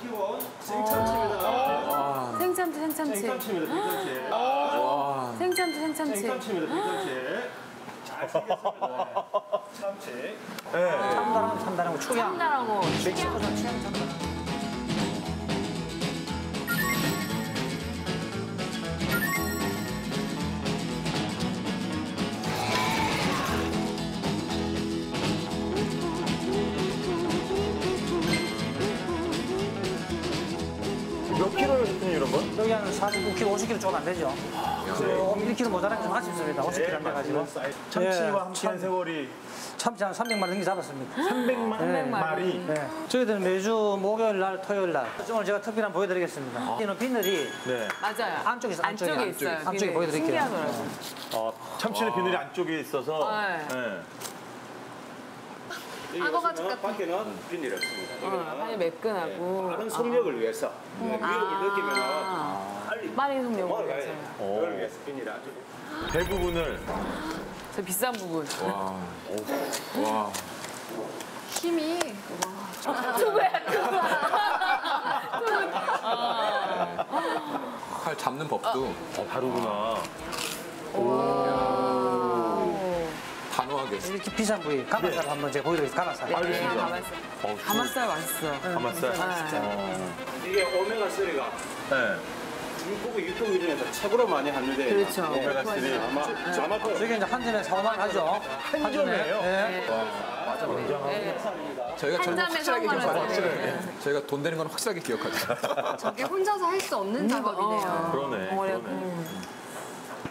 기본 생참치입니다. 어. 아. 생참치, 생참치. 생참치입니다, 생참치. 아. 와. 생참치, 생참치. 생참치입니다, 생참치. 잘 생겼습니다. 참치. 네. 참다랑 참다랑 뭐 추향. 참다랑 고추향. 멕시코산 취향 참다랑. 여기 한 49kg, 50kg 조금 안 되죠. 조금 1kg 모자라면 좀 아쉽습니다. 50kg 안 돼가지고. 참치와 예, 함께한 참- 세월이 참치 한 300마리 넘게 잡았습니다. 300만 네. 마리. 네. 저희들은 매주 목요일 날, 토요일 날. 오늘 제가 특별히 한번 보여드리겠습니다. 이는 비늘이 네. 맞아요. 안쪽에 있어요, 안쪽에. 안쪽에 있어요. 안쪽에 비늘. 보여드릴게요. 신기하더라고요. 어, 참치는 비늘이 안쪽에 있어서. 네. 네. 악어 가죽 같은 밖에는 비닐이 없습니다. 어, 매끈하고. 다른 속력을 위해서 위력을 느끼면 빨리 빨리 속력을 위해서. 그걸 위해서 비닐이 아주 대부분을 저 비싼 부분. 힘이 칼 잡는 법도 어, 다르구나. 단호하게. 이렇게 비싼 부위, 가마살 한번 제가 보여드리겠습니다. 가마살. 알겠습니다. 가마살. 어, 가마살 맛있어. 가마살. 네. 이게 오메가 3가 네. 중국 유튜브 이중에서 최고로 많이 함유돼요. 그렇죠. 오메가 3. 아마 아마 그 저게 이제 한 점에 4, 5만 원 하죠. 한 점이에요? 네. 저희가 저는 한 확실하게 잔에 기억하죠. 상관없어요. 저희가 돈 되는 건 확실하게 기억하죠. 저게 혼자서 할 수 없는 작업이네요. 그러네. 덩어리 그러네. 음.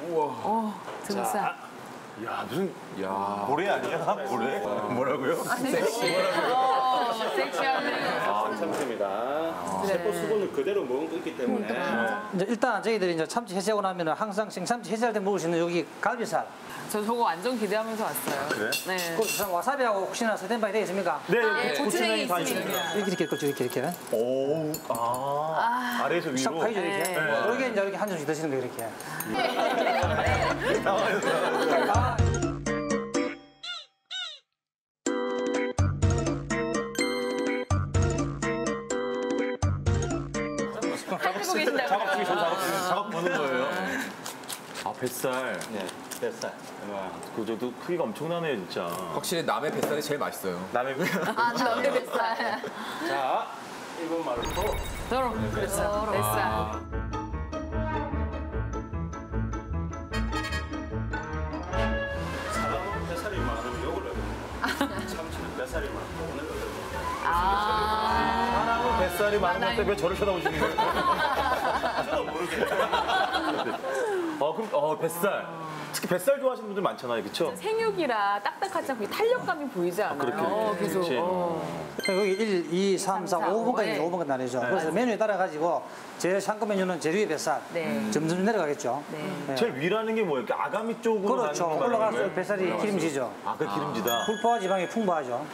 우와. 어, 등살. 야, 무슨 야. 모래 아니야? 모래? 뭐라고요? 어, 섹시하네. 아. 세포 수분을 그대로 머금고 있기 때문에 이제 일단 저희들이 이제 참치 해체하고 나면 항상 생참치 해체할 때 먹을 수 있는 여기 갈비살. 저 저거 완전 기대하면서 왔어요. 그래? 네. 그 우선 와사비하고 혹시나 스탠바이 되어 있습니까? 네, 네, 여기 고추냉이 고추냉이 다 있습니다. 이렇게 이렇게 그렇죠 이렇게 이렇게. 오, 아, 아래에서 싹 위로. 파이죠 이렇게. 네. 여기 이제 이렇게 한 점씩 드시는 거예요 이렇게. 하고 뱃살. 네, 뱃살. 그저도 크기가 엄청나네요, 진짜. 확실히 남의 뱃살이 제일 맛있어요. 남의 아, 남의 뱃살. 자, 일본 말로 또 저로. 그렇죠. 뱃살. 뱃살이 많은 것 때문에 저를 쳐다보시는 거예요? 저도 모르게 어, 그럼, 어, 뱃살. 특히 뱃살 좋아하시는 분들 많잖아요, 그쵸? 생육이라 딱딱하지 않고 탄력감이 보이지 않아요. 그렇게 어. 계속. 어. 여기 1, 2, 3, 4, 5번까지 네. 5번까지 나뉘죠. 그래서 메뉴에 따라 가지고 제일 상급 메뉴는 재료의 뱃살. 네. 점점 내려가겠죠. 네. 제일 위라는 게 뭐예요? 이렇게 아가미 쪽으로 그렇죠. 올라갈수록 말이에요? 뱃살이 기름지죠. 아, 그 기름지다. 불포화 지방이 풍부하죠.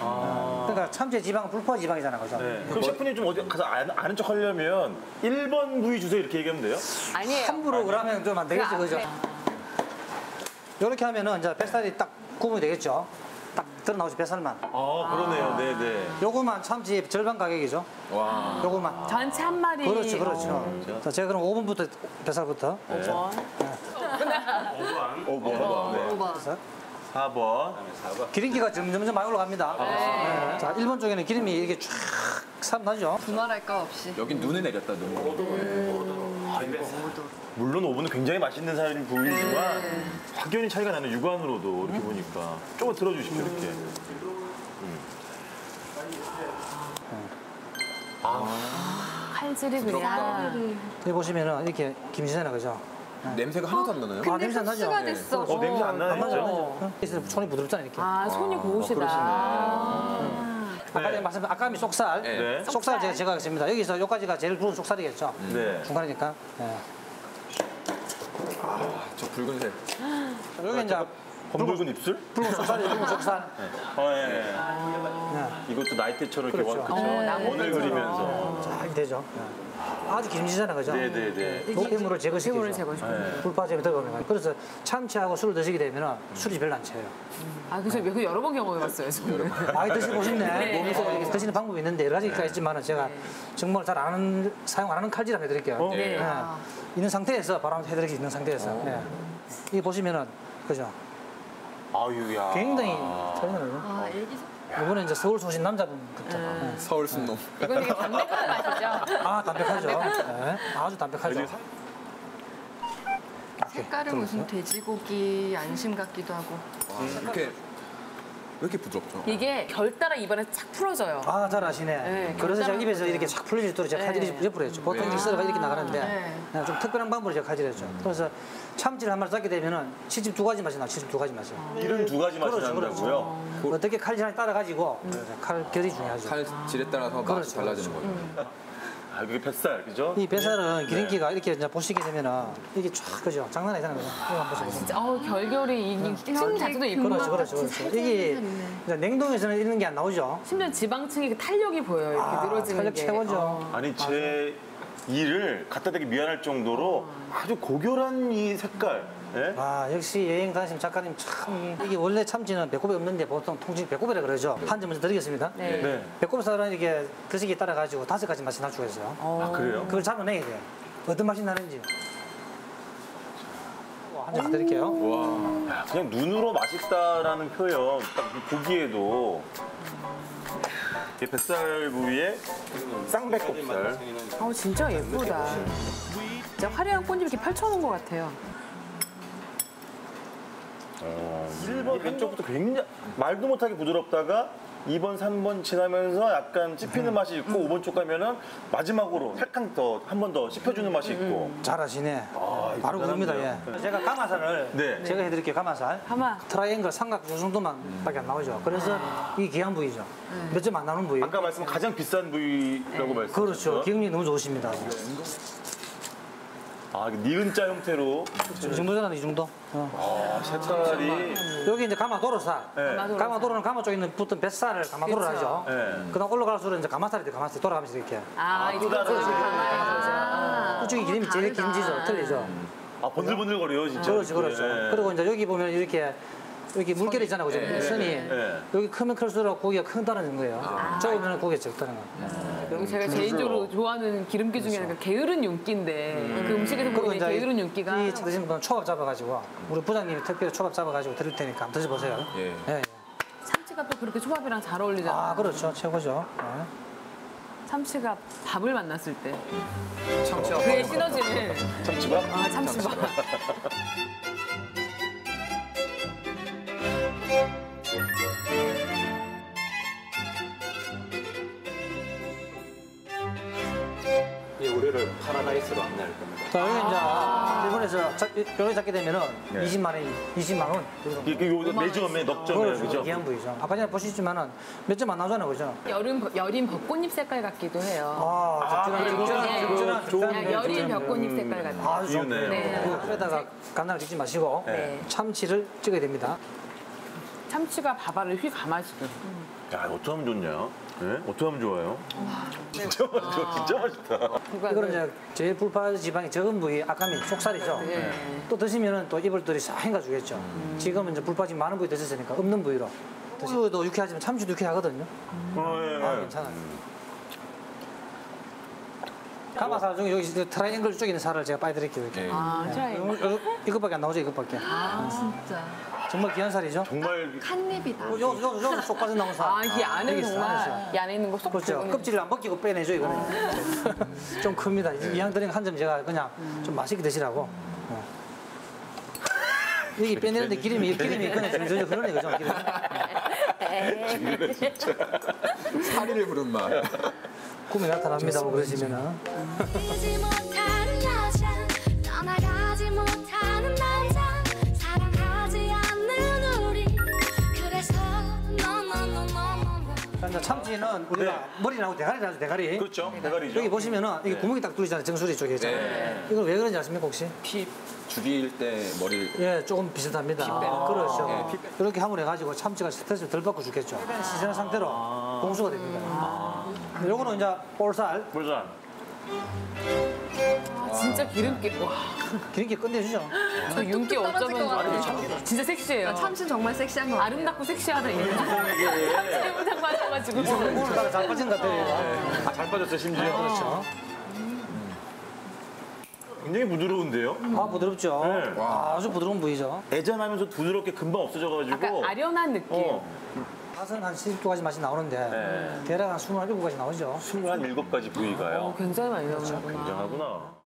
그러니까 참치 지방은 불포화 지방이잖아요. 그죠? 네. 그럼 셰프님 좀 어디 가서 아- 아는 척 하려면 1번 부위 주세요 이렇게 얘기하면 돼요? 아니에요. 함부로 그러면 좀 안 되겠죠. 그 그죠? 이렇게 하면은 이제 뱃살이 딱 구분이 되겠죠. 딱 드러나오죠. 뱃살만. 아, 그러네요. 네, 네. 요거만 참치 절반 가격이죠. 와. 요거만. 전체 한 마리. 그렇죠, 그렇죠. 어, 자, 제가 그럼 5분부터 뱃살부터. 번. 5번. 네. 오바. 뱃살. 4번. 기름기가 점점점 많이 올라갑니다. 네. 자, 1번 쪽에는 기름이 이렇게 쫙 산나죠. 두말할 거 없이. 여긴 눈에 내렸다, 눈. 물론 5분은 굉장히 맛있는 살 부위지만 확연히 차이가 나는 육안으로도 이렇게 보니까 조금 들어주십시오 이렇게. 칼질이 그냥. 여기 보시면은 이렇게 김치잖아요. 그죠? 냄새가 하나도 안 나나요? 아, 냄새 안 나죠? 흡수가 됐어. 어 냄새 안 나죠? 안. 나죠? 그래서 손이 부드럽잖아요. 이렇게. 아, 손이 고우시다. 아. 아까 네. 말씀 아까미 속살. 네. 네. 속살 속살. 제가 제가 하겠습니다. 여기서 여기까지가 제일 굵은 속살이겠죠. 네. 중간이니까. 네. 저 붉은색. 여기 이제 검붉은 입술? 붉은 속살이 붉은 속살. 어, 예. 네. 이것도 나이트처럼 이렇게 그렇죠. 원, 그쵸? 어, 원을 그리면서. 자, 이렇게 되죠. 네. 아주 기름지잖아요, 그죠? 네네네. 노폐물을 제거시키죠. 피부를 제거시키고. 네. 불파점이 들어가면 그래서 참치하고 술을 드시게 되면 술이 별로 안 채요. 아, 그죠. 그 여러 번 경험해봤어요, 저는. 많이 드시고 싶네. 네. 몸에서 이렇게 드시는 방법이 있는데 여러 가지가 있지만 제가 정말 잘안 하는, 사용 안 하는 칼질 한번 해드릴게요. 어? 네. 네. 있는 상태에서 바로 한번 해드릴 수 있는 상태에서. 네. 이게 보시면은, 그죠? 아유, 야. 굉장히 틀리거든요. 아, 애기 이번에 이제 서울 소신 남자분부터. 네. 서울 순놈. 이건 되게 담백한 맛이죠. 아, 담백하죠. 네. 아주 담백하죠. 색깔은 무슨 돼지고기 안심 같기도 하고. 이렇게 왜 이렇게 부드럽죠? 이게 결 따라 입안에 착 풀어져요. 아, 잘 아시네. 네, 그래서 제가 입에서 좋아요. 이렇게 착 풀릴 수 있도록 제가 네. 칼질이 옆으로 했죠. 보통 네. 믹서가 이렇게 나가는데 네. 네, 좀 특별한 방법으로 제가 칼질했죠. 그래서 참치를 한 마리 쌓게 되면은 치즈 두 가지 맛이 나, 치즈 두 가지 맛이. 이런 두 가지 맛이 그렇죠, 난다고요? 어떻게 칼질하냐 따라 가지고 칼 결이 중요하죠. 칼질에 따라서 맛이 그렇죠, 달라지는 거예요. 아, 그게 뱃살, 그죠? 이 뱃살은 기름기가 이렇게 이제 보시게 되면은 이게 쫙 그죠. 장난 아니잖아요. 그죠? 이거 한번 보세요. 진짜 어우, 결결이 이층 자체도 있고. 그렇죠, 그렇죠, 그렇죠. 이게. 이제 냉동에서는 이런 게 안 나오죠. 심지어 지방층이 그 탄력이 보여요. 이렇게 아, 늘어지는 탄력 게. 최고죠. 어. 아니, 제 일을 갖다 대기 미안할 정도로 아주 고결한 이 색깔. 예? 아 역시 여행 다니신 작가님 참 이게 원래 참치는 배꼽이 없는데 보통 통칭 배꼽이라 그러죠. 한 점 먼저 드리겠습니다. 네. 네. 배꼽 살은 이게 드시기에 따라 가지고 다섯 가지 맛이 날 수가 있어요. 아, 그래요? 그걸 잡아내야 돼요. 어떤 맛이 나는지. 한점 드릴게요. 와. 야, 그냥 눈으로 맛있다라는 표현 딱 보기에도 이 뱃살 부위에 쌍배꼽살 어우, 진짜 예쁘다. 진짜 화려한 꽃잎 이렇게 펼쳐놓은 것 같아요. 어, 1번 왼쪽부터 굉장히 말도 못하게 부드럽다가 2번, 3번 지나면서 약간 씹히는 맛이 있고 5번 쪽 가면은 마지막으로 살짝 더한 번 더 씹혀주는 맛이 있고 잘하시네. 아, 바로 그겁니다. 예. 제가 가마살을 네. 제가 해드릴게요. 가마살. 하마. 트라이앵글 삼각 요 정도만 밖에 안 나오죠. 그래서 이 귀한 부위죠. 몇점 안 나오는 부위. 아까 말씀 가장 비싼 부위라고 말씀하셨죠? 그렇죠. 기억력이 너무 좋으십니다. 아, 니은자 형태로 이 정도잖아, 이 정도. 어. 아, 색깔이 여기 이제 가마도로살. 네. 가마도로. 가마도로는 가마 쪽에 있는 붙은 뱃살을 가마도로를 그렇죠. 하죠. 네. 그다음 올라갈수록 이제 가마살이 돼, 가마살 돌아가면서 이렇게. 아, 이게 또 다른 그렇죠. 아, 아, 이쪽이 기름이 제일 기름지죠. 틀리죠. 아, 번들번들거려요, 진짜. 그렇죠, 그렇죠. 네. 그리고 이제 여기 보면 이렇게 여기 물결이 있잖아요, 그죠? 선이 네. 여기 크면 클수록 고기가 큰다는 거예요. 적으면 고기가 적다는 거예요. 여기 제가 개인적으로 좋아하는 기름기 중에 그 게으른 윤기인데 그 음식에서 이제 게으른 윤기가 이 드시는 분은 초밥 잡아가지고 우리 부장님이 특별히 초밥 잡아가지고 드릴 테니까 한번 드셔보세요. 예. 예, 예. 참치가 또 그렇게 초밥이랑 잘 어울리잖아요. 아, 그렇죠. 최고죠. 예. 참치가 밥을 만났을 때 참치와 그의 시너지를 참치밥? 아 참치밥. 이 우리를 파라다이스로 안내할 겁니다. 자, 여기 이제 일본에서 자, 요리 잡게 되면은 네. 20만 원, 20만 원. 이게 요 매점에 넉점에 그렇죠. 그죠? 귀한 부위죠. 아까 전에 보시지만은 몇 점 안 나오잖아요, 그죠? 여름 여린 벚꽃잎 색깔 같기도 해요. 아, 적절한, 적절한, 네. 적절한, 좋은 적절한. 그냥 여린 좀, 벚꽃잎 음, 색깔 같아요. 아주 좋네요. 이유네요. 네. 그 앞에다가 간장을 찍지 마시고 네. 참치를 찍어야 됩니다. 참치가 밥알을 휘 감아주고. 야, 어떻게 하면 좋냐? 예? 어떻게 하면 좋아요? 진짜 맛있어, 진짜 맛있다. 이거는 이제 제일 불파 지방이 적은 부위, 아까는 속살이죠. 네. 또 드시면은 또 이불들이 싹 헹가주겠죠. 지금은 이제 불파 지방 많은 부위 드셨으니까 없는 부위로. 우유도 유쾌하지만 참치도 유쾌하거든요. 어, 예, 아, 예. 괜찮아요. 가마살 중에 여기 그 트라이앵글 쪽에 있는 살을 제가 빠드릴게요. 이렇게. 예. 아, 자, 요- 요- 이것밖에 안 나오죠, 이것밖에. 아, 진짜. 정말 귀한 살이죠. 정말 칸립이다. 요, 요, 요, 요 쏙 빠져나온 살. 아, 이 안에 여기 있어요, 정말. 이 안에 있는 거쏙 그렇죠. 껍질을 안 벗기고 빼내죠, 이거는. 좀 큽니다. 이 양들은 한점 제가 그냥 좀 맛있게 드시라고. 어. 여기 빼내는데 기름이, 기름이 그냥 전혀 그러네, 그죠? 기름. 사리를 부른 맛. 꿈이 나타납니다, 뭐 그러시면은. 참치는 우리가 네. 머리 나오고 대가리 나오죠 대가리. 그렇죠. 대가리죠. 여기 보시면은 이게 구멍이 딱 뚫리잖아요 정수리 쪽에. 네. 이걸 왜 그런지 아십니까 혹시? 피 죽일 때 머리를 예, 조금 비슷합니다. 그렇죠. 이렇게 함을 해가지고 참치가 스트레스를 덜 받고 죽겠죠. 시즌한 상태로 공수가 됩니다. 요거는 이제 볼살 볼산. 아, 진짜 기름기. 와, 기름기 끝내주죠. 저 윤기 떨어질 것 어쩌면. 진짜 섹시해요. 참치는 정말 섹시한 거. 아름답고 섹시하다 이런 참치 영상 맞아가지고. 오늘따라 잘 빠진 것 같아요. 아, 잘 빠졌어요, 심지어. 그렇죠. 굉장히 부드러운데요? 아 부드럽죠. 네. 아주 부드러운 부위죠. 애잔하면서 부드럽게 금방 없어져가지고. 약간 아련한 느낌. 어, 맛은 한 12가지 맛이 나오는데 네. 대략 한 27가지 나오죠. 27가지 부위가요. 어, 굉장히 많이 나오는구나. 굉장하구나.